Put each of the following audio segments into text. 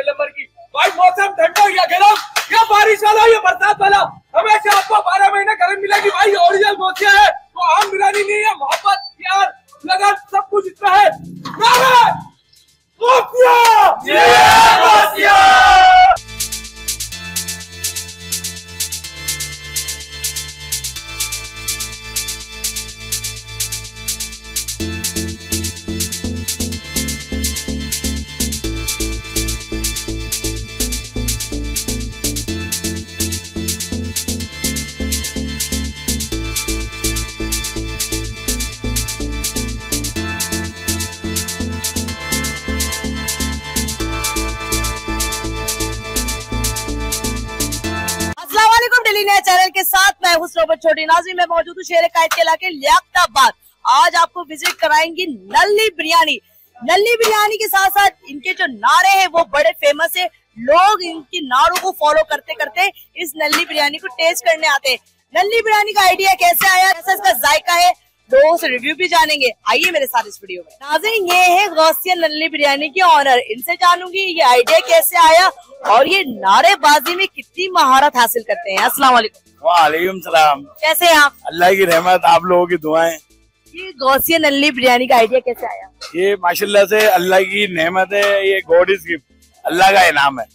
Number की। भाई, मौसम ठंडा गया, गरम। या बारिश वाला या बरसात वाला। हमेशा आपको बारह महीने नया चैनल के साथ मैं हूँ सोबत छोटी नाजी में मौजूद हूँ शेर कायद के इलाके लियाबाद आज आपको विज़िट कराएँगी नल्ली बिरयानी। नल्ली बिरयानी के साथ साथ इनके जो नारे हैं, वो बड़े फ़ेमस है। लोग इनकी नारों को फॉलो करते करते इस नल्ली बिरयानी को टेस्ट करने आते हैं। नल्ली बिरयानी का आइडिया कैसे आया? कैसा इसका जायका है। लोगों से रिव्यू भी जानेंगे। आइए मेरे साथ इस वीडियो में। नाजिन ये है गौसिया नल्ली बिरयानी के ऑनर इनसे जानूँगी ये आइडिया कैसे आया और ये नारेबाजी में कितनी महारत हासिल करते हैं। अस्सलाम वालेकुम। वालेकुम सलाम। कैसे हैं आप? अल्लाह की रहमत आप लोगों की दुआएँ। ये गौसिया नल्ली बिरयानी का आइडिया कैसे आया? ये माशाल्लाह से अल्लाह की नेमत है ये गॉड इज़ गिफ्ट अल्लाह का इनाम है।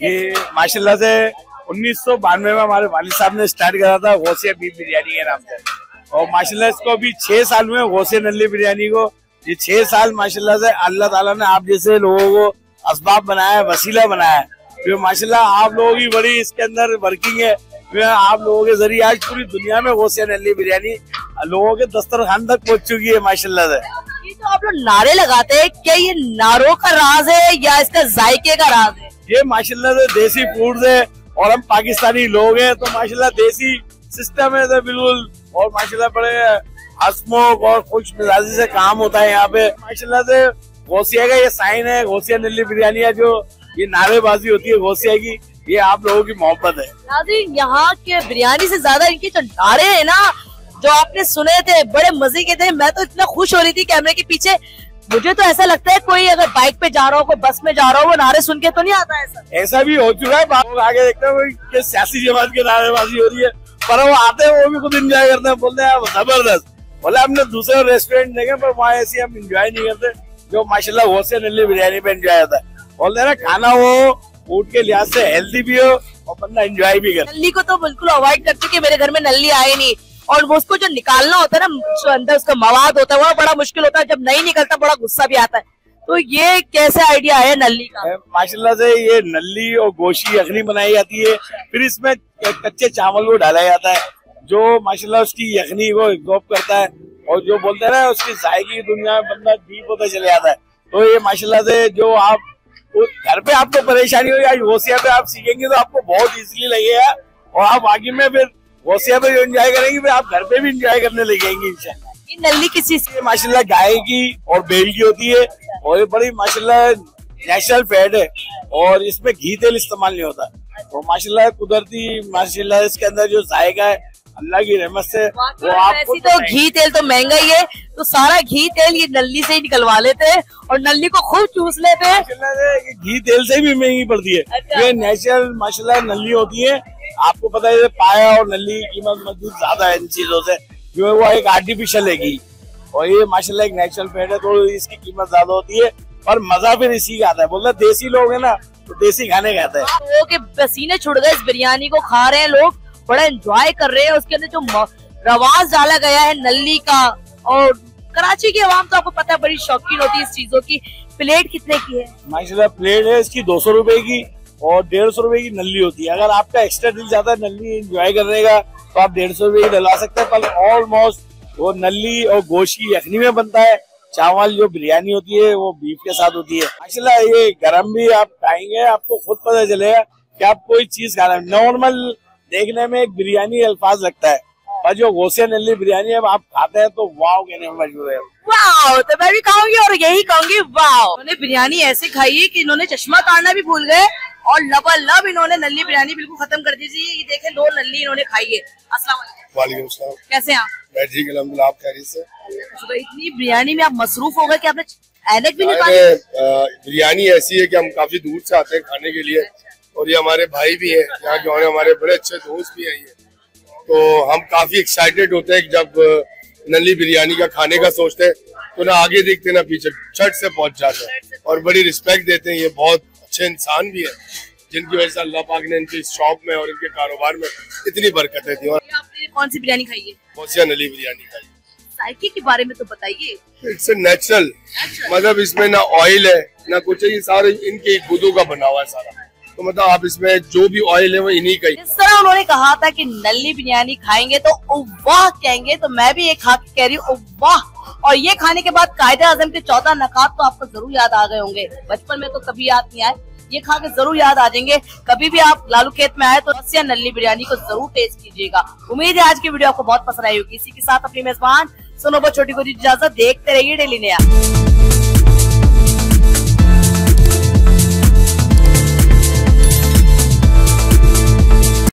ये माशाल्लाह से उन्नीस सौ बानवे में हमारे वालिद साहब ने स्टार्ट करा था गौसिया बीफ बिरयानी के नाम से। और माशाल्लाह इसको अभी छह साल में गौसिया नल्ली बिरयानी को। ये छह साल माशाल्लाह से अल्लाह ताला ने आप जैसे लोगों को असबाब बनाया है वसीला बनाया है। फिर माशाल्लाह आप लोगों की बड़ी इसके अंदर वर्किंग है। फिर आप लोगों के ज़रिए आज पूरी दुनिया में गौसिया नल्ली बिरयानी लोगों के दस्तरखान तक पहुँच चुकी है माशाल्लाह से। ये तो आप लोग नारे लगाते हैं क्या ये नारों का राज है या इसका जायके का राज है? ये माशाल्लाह से देसी फ़ूड है और हम पाकिस्तानी लोग हैं तो माशाल्लाह देसी सिस्टम है तो बिल्कुल और माशाल्लाह बड़े हसमुख और खुश मिजाजी से काम होता है यहाँ पे। माशाल्लाह से गौसिया का ये साइन है गौसिया नल्ली बिरयानी है जो ये नारेबाजी होती है गौसिया की। ये आप लोगों की मोहब्बत है। नाजिन यहाँ के बिरयानी से ज़्यादा इनके जो नारे है ना जो आपने सुने थे बड़े मज़े के थे मैं तो इतना खुश हो रही थी कैमरे के पीछे। मुझे तो ऐसा लगता है कोई अगर बाइक पे जा रहा हो कोई बस में जा रहा हो वो नारे सुन के तो नहीं आता ऐसा। ऐसा भी हो चुका है आगे देखते हैं कि सियासी जमात की नारेबाजी हो रही है। पर वो आते हैं, वो भी खुद इंजॉय करते हैं, बोलते हैं ज़बरदस्त। बोले, हमने दूसरे रेस्टोरेंट देखे पर वहाँ ऐसी हम इंजॉय नहीं करते, जो माशाल्लाह वो से नल्ली बिरयानी पे इंजॉय आता है। बोलते ना खाना वो फ़ूड के लिहाज से हेल्थी भी हो, और बंदा इंजॉय भी करे नल्ली को तो बिल्कुल अवॉइड करते कि मेरे घर में नल्ली आए नहीं। और वो उसको जो निकालना होता है ना अंदर उसका मवाद होता है, वो बड़ा मुश्किल होता है, जब नहीं निकलता, बड़ा गुस्सा भी आता है। तो ये कैसे आइडिया आया नल्ली का? माशाल्लाह से ये नल्ली और गोशी यखनी बनाई जाती है। फिर इसमें कच्चे चावल को डाला जाता है जो माशाल्लाह उसकी यखनी को एब्जॉर्ब करता है और जो बोलते हैं ना उसकी जायकी की दुनिया में बंदा डीप होता चले जाता है। तो ये माशाल्लाह से जो आप घर पे आपको परेशानी हो या गोसिया पे आप सीखेंगे तो आपको बहुत इजीली लगेगा और आप आगे में फिर गोसिया पे जो एंजॉय करेंगे फिर आप घर पे भी इंजॉय करने लगेंगे इंशाल्लाह। ये नल्ली किस ये माशाल्लाह गाय की और बेल की होती है। और ये बड़ी माशाल्लाह नेचुरल फैट है और इसमें घी तेल इस्तेमाल नहीं होता। तो माशाल्लाह कुदरती माशाल्लाह इसके अंदर जो जायका है अल्लाह की रहमत से वो आपको तो घी तेल तो महँगा ही है तो सारा घी तेल ये नल्ली से ही निकलवा लेते हैं और नल्ली को खूब चूस लेते हैं। घी तेल से भी महँगी पड़ती है। अच्छा। ये नेचुरल माशाल्लाह नली होती है। आपको पता है पाया और नली की कीमत मजदूर ज़्यादा है इन चीज़ों से। जो है वो एक आर्टिफिशियल है घी। और ये माशाल्लाह एक नेचुरल फैट है तो इसकी कीमत ज़्यादा होती है और मज़ा फिर इसी का आता है। बोलते हैं, देसी लोग है ना तो देसी खाने खाते हैं। लोगों के पसीने छुड़ गए इस बिरयानी को खा रहे हैं लोग बड़ा एंजॉय कर रहे हैं उसके अंदर जो रवाज डाला गया है नल्ली का और कराची की आवाम तो आपको पता है बड़ी शौकीन होती है इस चीज़ों की। प्लेट कितने की है? माशाल्लाह प्लेट है इसकी दो सौ रुपये की और डेढ़ सौ रुपये की नली होती है। अगर आपका एक्स्ट्रा दिल चाहता है नली एंजॉय करने का तो आप डेढ़ सौ रुपये की डलवा सकते हैं पर ऑलमोस्ट वो नली और गोश्त की यखनी में बनता है। चावल जो बिरयानी होती है वो बीफ के साथ होती है। माशाल्लाह ये गरम भी आप खाएँगे आपको खुद पता चलेगा कि आप कोई चीज़ खा रहे हैं। नॉर्मल देखने में एक बिरयानी अल्फाज लगता है। पर जो गोसे नली बिरयानी है आप खाते हैं तो वाव कहने में मजबूर है। वाह तो मैं भी खाऊँगी और यही कहूँगी वाह उन्होंने बिरयानी ऐसे खाई है कि इन्होंने चश्मा तारना भी भूल गए और लबालब इन्होंने नली बिरयानी बिल्कुल खत्म कर दी थी। ये देखे दो नल्ली इन्होंने खाई है। असला वालेकुम वालेकुम कैसे आप? अलहमदुल्ला आप खैरियत से तो इतनी बिरयानी में आप मसरूफ हो गए कि आपने एनक भी नहीं बिरयानी ऐसी है कि हम काफ़ी दूर से आते हैं खाने के लिए। और ये हमारे भाई भी हैं यहाँ के और हमारे बड़े अच्छे दोस्त भी हैं ये। तो हम काफ़ी एक्साइटेड होते हैं जब नली बिरयानी का खाने का सोचते हैं। तो ना आगे देखते ना पीछे। छठ से पहुँच जाते हैं। और बड़ी रिस्पेक्ट देते हैं ये बहुत अच्छे इंसान भी है जिनकी वजह से अल्लाह पाक ने इनके शॉप में और इनके कारोबार में इतनी बरकतें दी। और कौन सी बिरयानी खाई है? नली बिरयानी खाई। जायके के बारे में तो बताइए। इट्स नेचुरल मतलब इसमें ना ऑयल है ना कुछ है ये सारे इनके गुदों का बना हुआ है सारा। तो मतलब आप इसमें जो भी ऑयल है वो इन्हीं का ही। जिस तरह उन्होंने कहा था कि नल्ली बिरयानी खाएँगे तो वाह कहेंगे तो मैं भी ये खा के कह रही हूँ वाह और ये खाने के बाद कायदे आज़म के चौदह नकाब तो आपको ज़रूर याद आ गए होंगे। बचपन में तो कभी याद नहीं आए। ये खा के ज़रूर याद आ जाएँगे। कभी भी आप लालू खेत में आए तो रसिया नल्ली बिरयानी को ज़रूर टेस्ट कीजिएगा। उम्मीद है आज की वीडियो आपको बहुत पसंद आई होगी। इसी के साथ अपनी मेजबान सुनो छोटी को इजाज़त, देखते रहिए डेली नया।